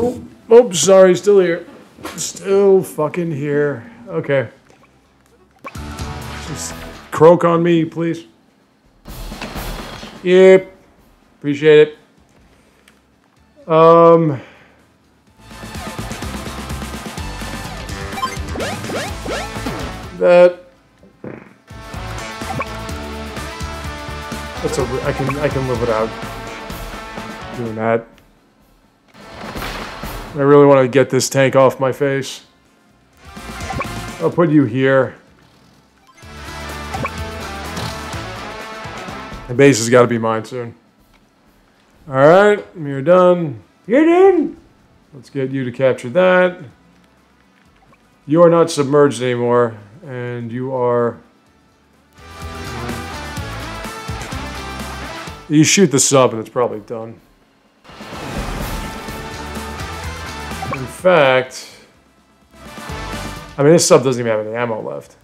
Oh, oh, sorry, still here. Still fucking here. Okay. Just croak on me, please. Yep. Appreciate it. Um. That. That's a. I can. I can live without doing that. I really want to get this tank off my face. I'll put you here. The base has got to be mine soon. Alright, you're done. You're done! Let's get you to capture that. You are not submerged anymore, and you are... You shoot the sub and it's probably done. Fact... I mean, this sub doesn't even have any ammo left.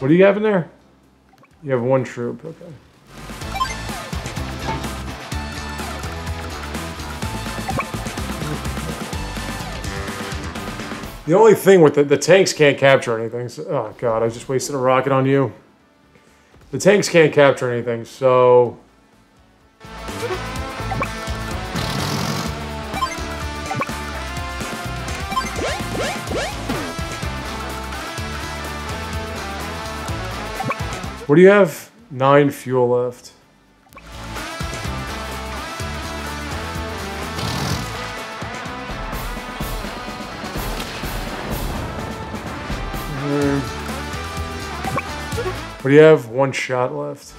What do you have in there? You have one troop, okay. The only thing with the, the tanks can't capture anything. So, oh god, I just wasted a rocket on you. The tanks can't capture anything, so... What do you have? Nine fuel left. Hmm. What do you have? One shot left.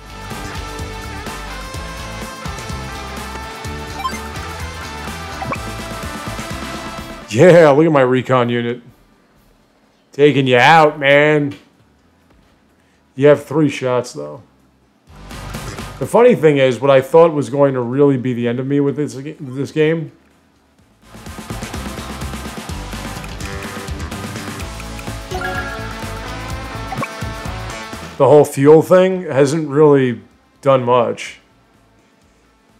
Yeah, look at my recon unit. Taking you out, man. You have three shots, though. The funny thing is, what I thought was going to really be the end of me with this, this game the whole fuel thing hasn't really done much.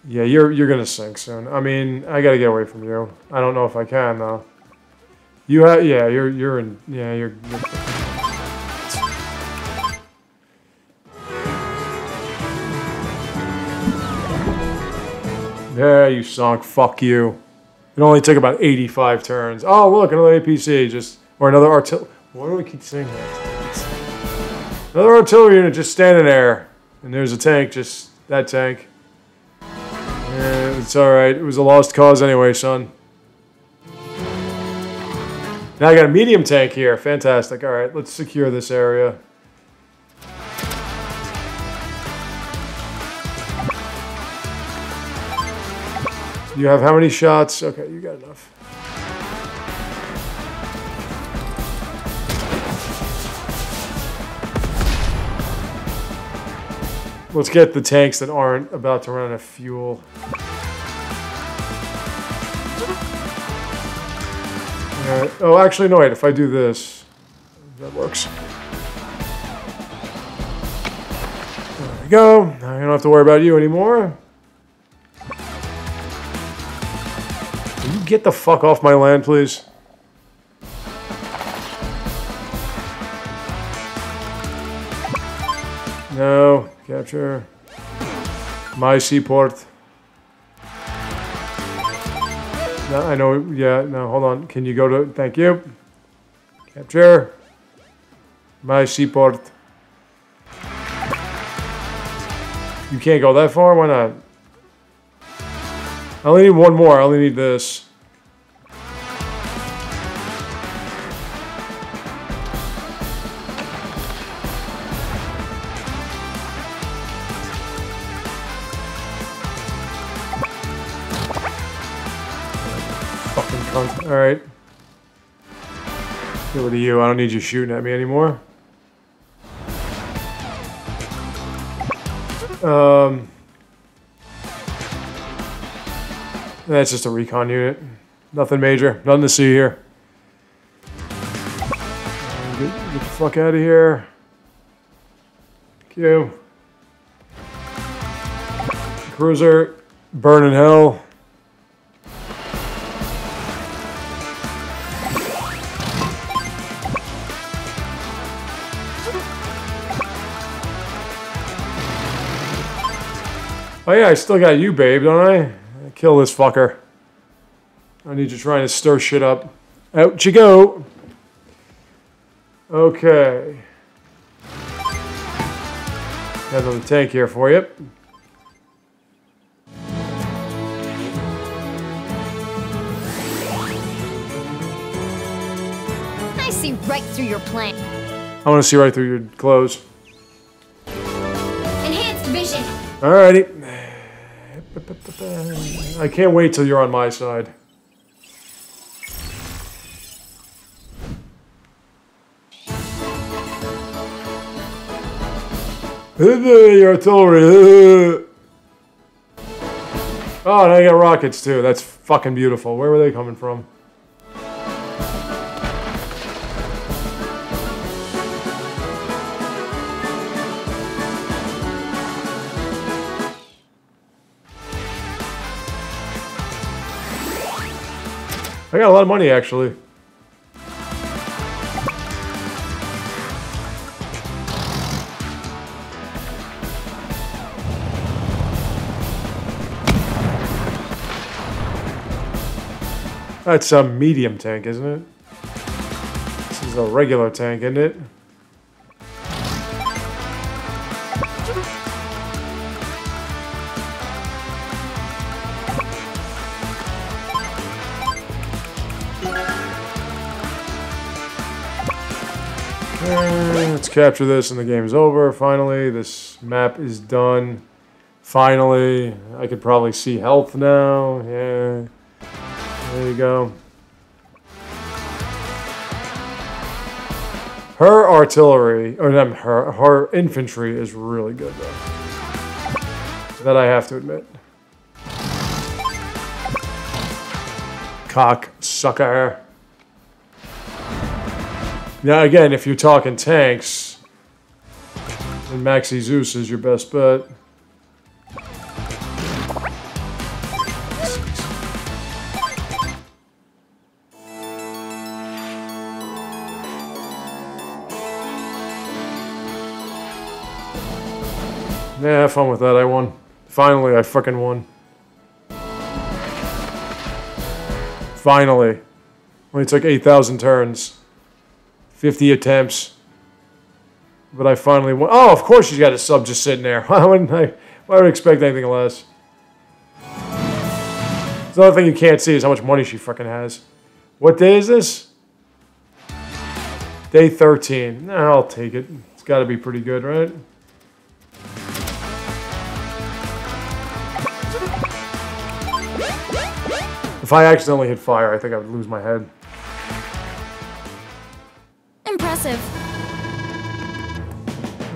Yeah, you're you're gonna sink soon. I mean, I gotta get away from you. I don't know if I can though. You have yeah, you're you're in yeah you're. you're yeah, you sunk. Fuck you. It only took about 85 turns. Oh, look, another APC, just or another artillery. Why do I keep saying that? Another artillery unit just standing there. And there's a tank, just that tank. It's alright. It was a lost cause anyway, son. Now I got a medium tank here. Fantastic. Alright, let's secure this area. You have how many shots? Okay, you got enough. Let's get the tanks that aren't about to run out of fuel. Right. Oh, actually, no, wait. If I do this, that works. There we go. I don't have to worry about you anymore. Get the fuck off my land, please? No. Capture. My seaport. No, I know, yeah, no, hold on. Can you go to, thank you. Capture. My seaport. You can't go that far? Why not? I only need one more. I only need this. Alright. Get rid of you. I don't need you shooting at me anymore. Um, that's just a recon unit. Nothing major. Nothing to see here. Get, get the fuck out of here. You. Cruiser. Burning hell. Oh yeah, I still got you, babe, don't I? Kill this fucker. I need you trying to stir shit up. Out you go. Okay. Got another tank here for you. I see right through your plan. I want to see right through your clothes. Enhanced vision. Alrighty. I can't wait till you're on my side. Your artillery. Oh, and I got rockets too. That's fucking beautiful. Where were they coming from? I got a lot of money actually. That's a medium tank, isn't it? This is a regular tank, isn't it? Let's capture this and the game's over. Finally, this map is done. Finally, I could probably see health now. Yeah. There you go. Her artillery, or her her infantry is really good though. That I have to admit. Cock sucker. Now again, if you're talking tanks, then Maxi Zeus is your best bet. Yeah, fun with that. I won. Finally, I fucking won. Finally. Only took 8,000 turns. 50 attempts. But I finally won. Oh, of course she's got a sub just sitting there. Why wouldn't I? Why would I expect anything less? The other thing you can't see is how much money she fucking has. What day is this? Day 13. Nah, I'll take it. It's got to be pretty good, right? If I accidentally hit fire, I think I would lose my head. Impressive.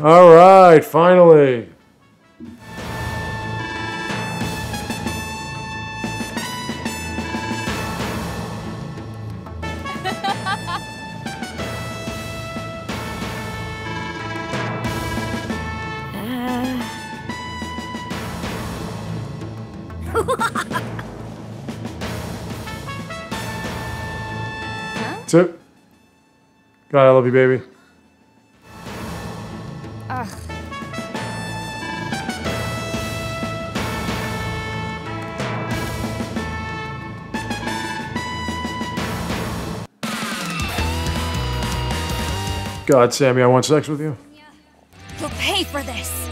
All right, finally. God, I love you, baby. Ah. Ugh. God, Sami, I want sex with you. You'll pay for this.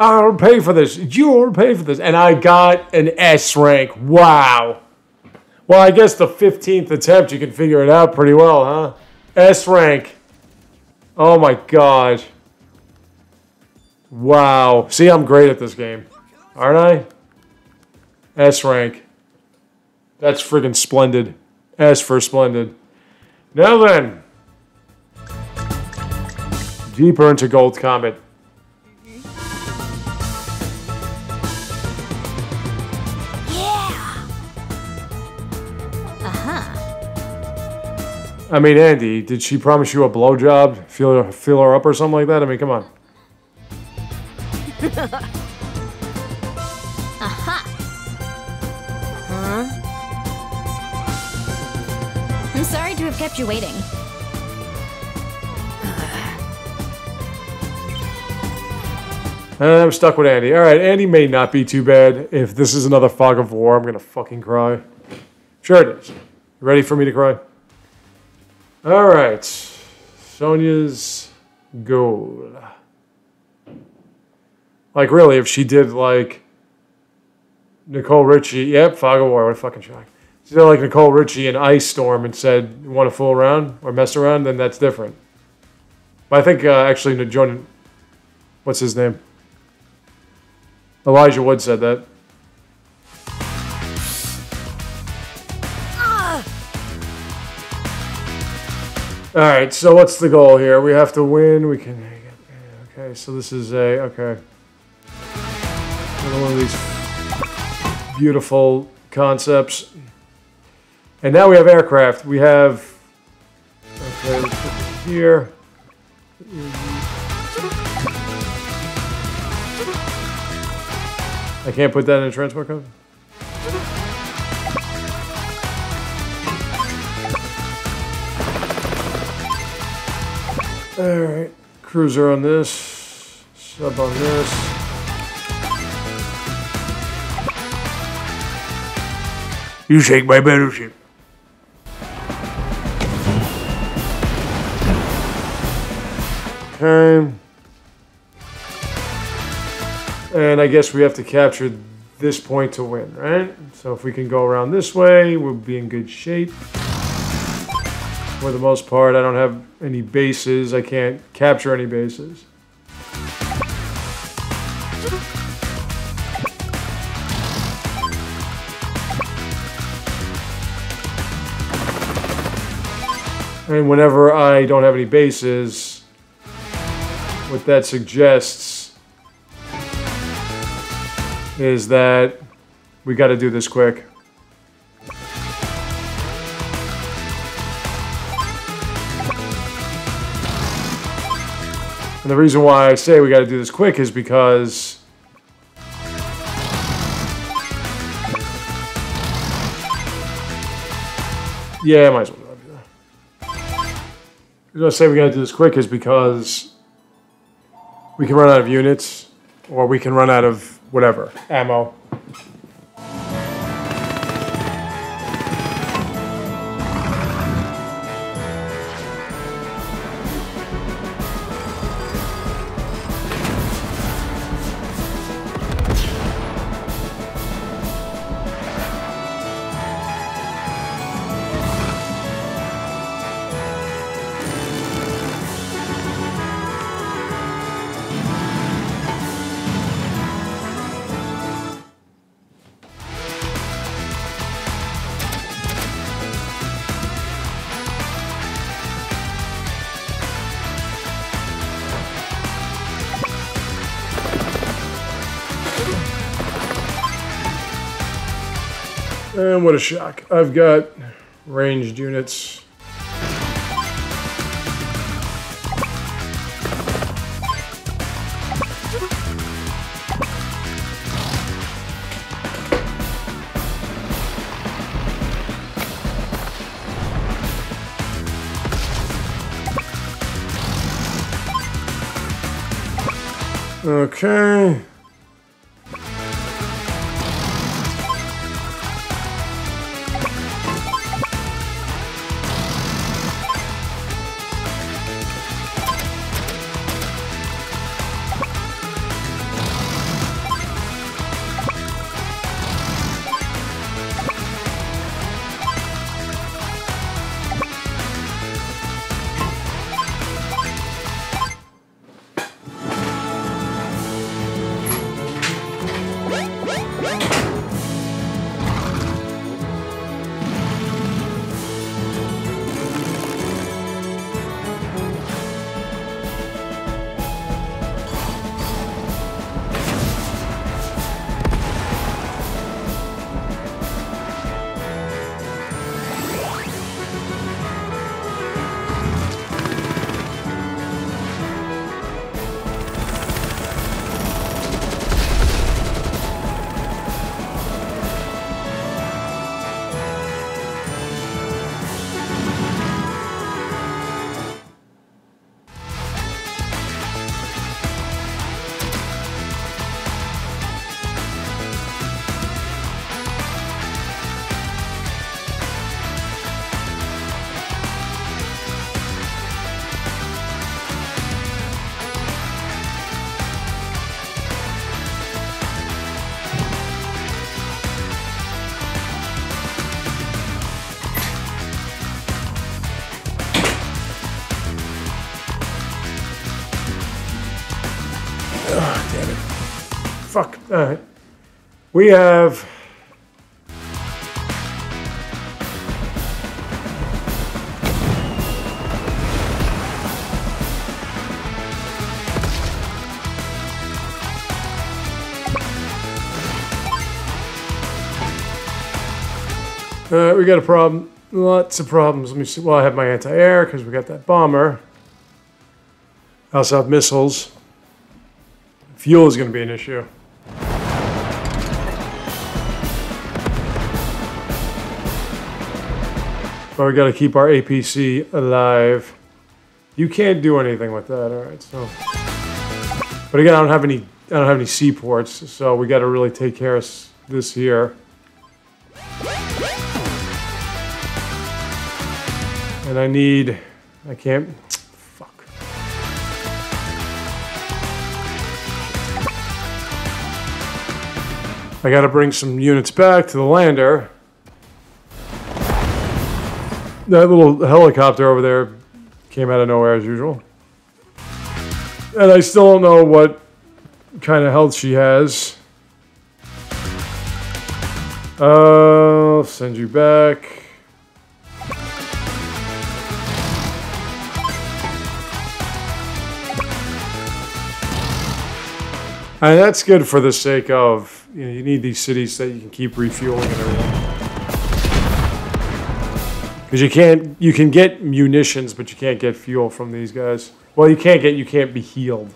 I'll pay for this. You'll pay for this. And I got an S rank. Wow. Well, I guess the 15th attempt, you can figure it out pretty well, huh? S rank. Oh my god. Wow. See, I'm great at this game. Aren't I? S rank. That's friggin' splendid. S for splendid. Now then. Deeper into Gold Comet. I mean, Andy, did she promise you a blowjob? Feel her, feel her up or something like that? I mean, come on. Uh-huh. Aha. I'm sorry to have kept you waiting. And I'm stuck with Andy. All right, Andy may not be too bad. If this is another fog of war, I'm gonna fucking cry. Sure it is. You ready for me to cry? All right, Sonja's goal. Like really, if she did like Nicole Richie, yep, fog of war. What a fucking shock. She did like Nicole Richie and Ice Storm and said, "You want to fool around or mess around?" Then that's different. But I think uh, actually, Jordan, what's his name? Elijah Wood said that. All right, so what's the goal here? We have to win. We can. Okay, so this is a okay. One of these beautiful concepts. And now we have aircraft. We have. Okay, here. I can't put that in a transport code? Alright, cruiser on this, sub on this. You shake my battleship. Okay. And I guess we have to capture this point to win, right? So if we can go around this way, we'll be in good shape. For the most part, I don't have any bases. I can't capture any bases. And whenever I don't have any bases, what that suggests is that we got to do this quick. And the reason why I say we got to do this quick is because yeah, might as well. The reason I say we got to do this quick is because we can run out of units, or we can run out of whatever ammo. And what a shock. I've got ranged units. Okay. Fuck. All right. We have. Uh, we got a problem. Lots of problems. Let me see. Well, I have my anti-air because we got that bomber. I also have missiles. Fuel is going to be an issue. But we got to keep our APC alive. You can't do anything with that. All right. So, but again, I don't have any. I don't have any seaports, so we got to really take care of this here. And I need. I can't. Fuck. I gotta bring some units back to the lander. That little helicopter over there came out of nowhere as usual. And I still don't know what kind of health she has. Uh, I'll send you back. And that's good for the sake of you know you need these cities that you can keep refueling and everything. Because you can't you can get munitions, but you can't get fuel from these guys. Well, you can't get you can't be healed.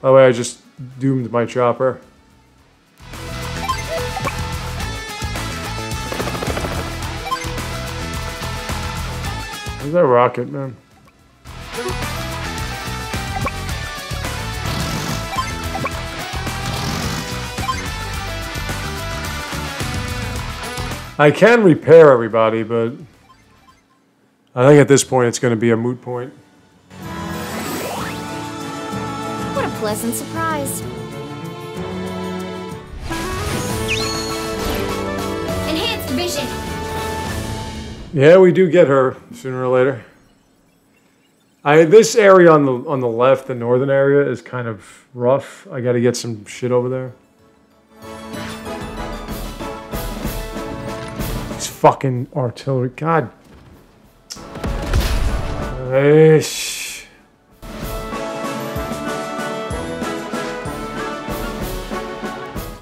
By the way, I just doomed my chopper. Where's that a rocket, man? I can repair everybody, but I think at this point it's going to be a moot point. What a pleasant surprise. Enhanced vision. Yeah, we do get her sooner or later. I this area on the on the left, the northern area, is kind of rough. I got to get some shit over there. Fucking artillery, God. Ish.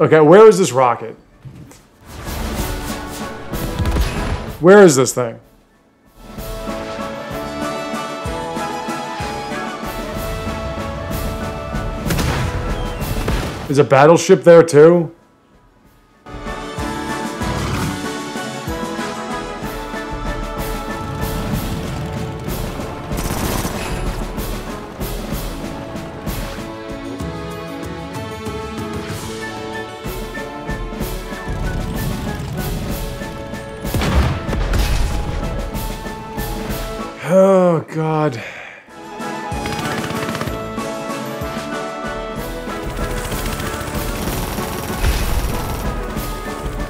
Okay, where is this rocket? Where is this thing? Is a battleship there too? God.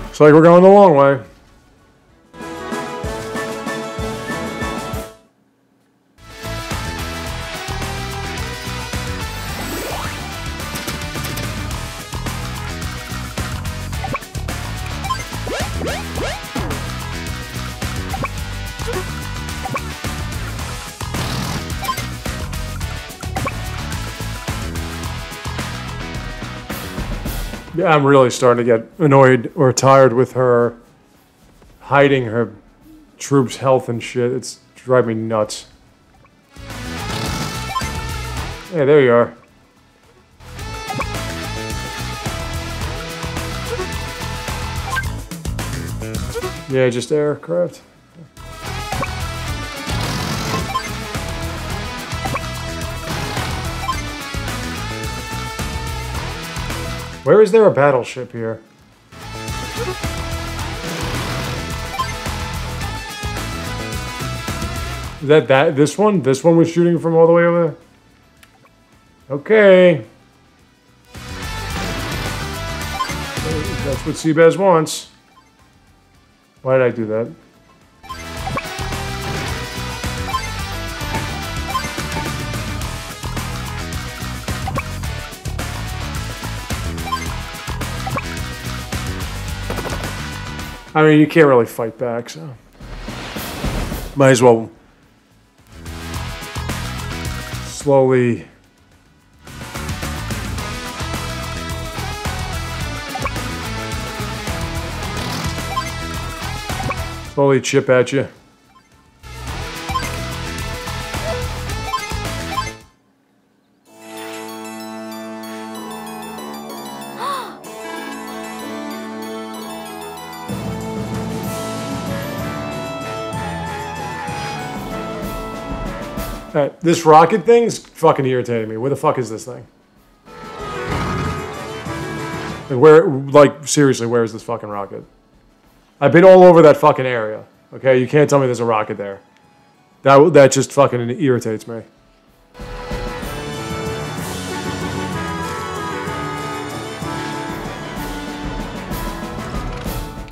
Looks like we're going the long way. I'm really starting to get annoyed or tired with her hiding her troops' health and shit. It's driving me nuts. Hey, there you are. Yeah, just aircraft. Where is there a battleship here? Is that that this one? This one was shooting from all the way over there? Okay. That's what Seabass wants. Why did I do that? I mean, you can't really fight back, so. Might as well slowly. Slowly chip at you. Alright, this rocket thing's fucking irritating me. Where the fuck is this thing? Like where, like seriously, where is this fucking rocket? I've been all over that fucking area. Okay, you can't tell me there's a rocket there. That that just fucking irritates me.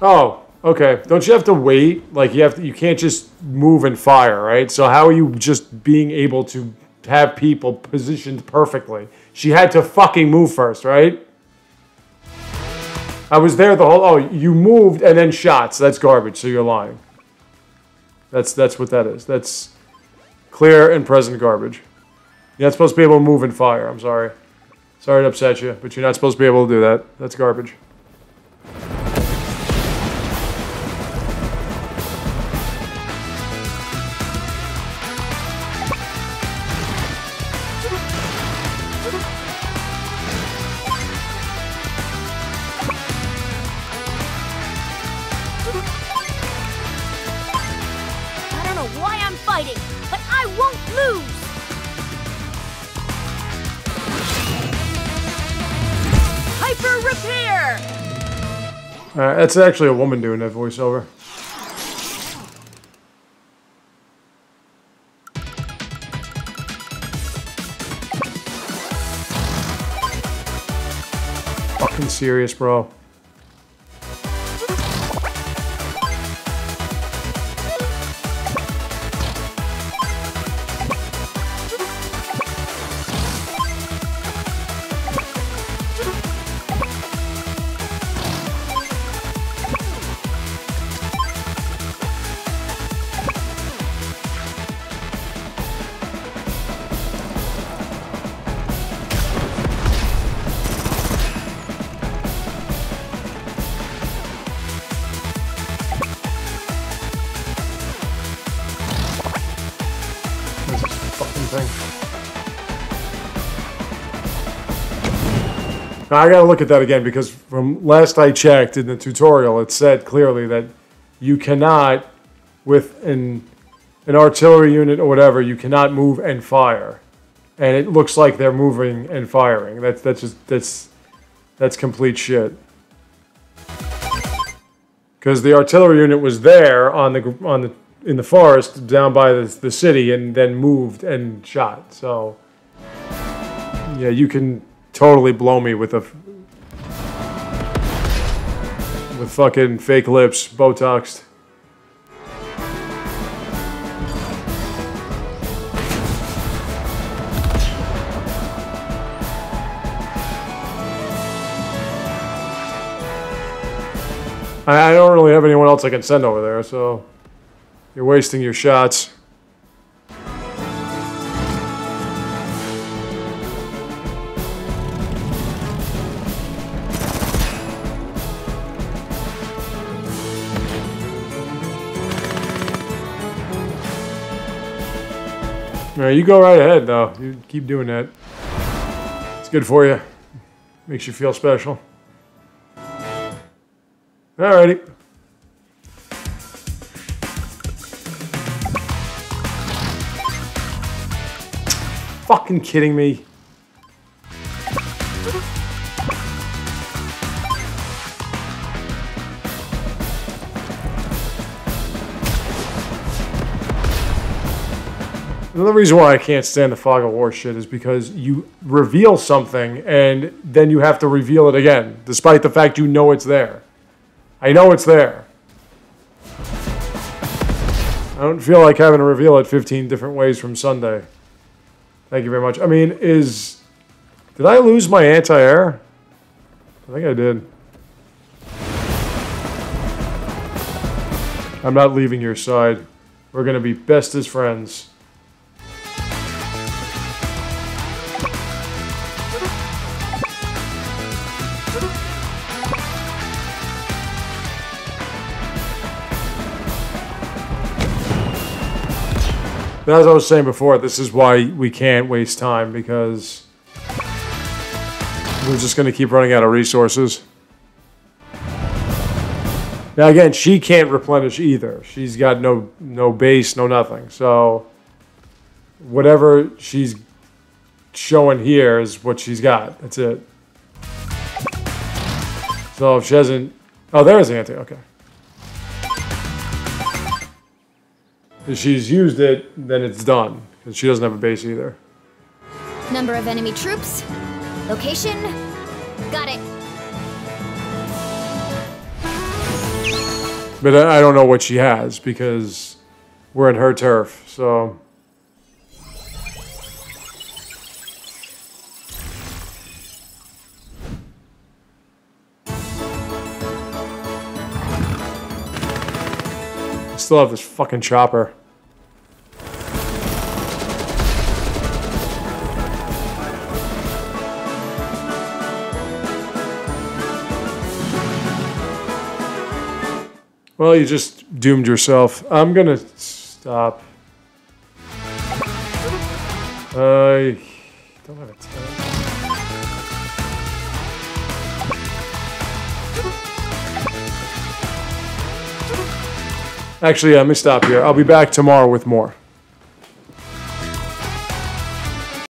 Oh, okay. Don't you have to wait? Like you have to, you can't just move and fire, right? So how are you just being able to have people positioned perfectly? She had to fucking move first, right? I was there the whole. Oh, you moved and then shots. That's garbage. So you're lying. That's that's what that is. That's clear and present garbage. You're not supposed to be able to move and fire. I'm sorry. Sorry to upset you, but you're not supposed to be able to do that. That's garbage. Uh, that's actually a woman doing that voiceover. Fucking serious, bro. Now, I gotta look at that again because from last I checked in the tutorial, it said clearly that you cannot, with an an artillery unit or whatever, you cannot move and fire. And it looks like they're moving and firing. That's that's just that's that's complete shit. Because the artillery unit was there on the on the in the forest down by the, the city and then moved and shot. So yeah, you can totally blow me with a with fucking fake lips, Botoxed. I, I don't really have anyone else I can send over there, so you're wasting your shots. You go right ahead, though. You keep doing that. It's good for you. Makes you feel special. Alrighty. Fucking kidding me. Another reason why I can't stand the fog of war shit is because you reveal something and then you have to reveal it again, despite the fact you know it's there. I know it's there. I don't feel like having to reveal it 15 different ways from Sunday. Thank you very much. I mean, is. Did I lose my anti air? I think I did. I'm not leaving your side. We're gonna be best as friends. But as I was saying before, this is why we can't waste time because we're just going to keep running out of resources. Now again, she can't replenish either. She's got no no base, no nothing. So whatever she's showing here is what she's got. That's it. So if she hasn't, oh, there's the anti. Okay. If she's used it, then it's done And she doesn't have a base either. Number of enemy troops. Location. Got it. But I I don't know what she has because we're in her turf. So still have this fucking chopper. Well, you just doomed yourself. I'm gonna stop. I don't have a tank. Actually, let me stop here. I'll be back tomorrow with more.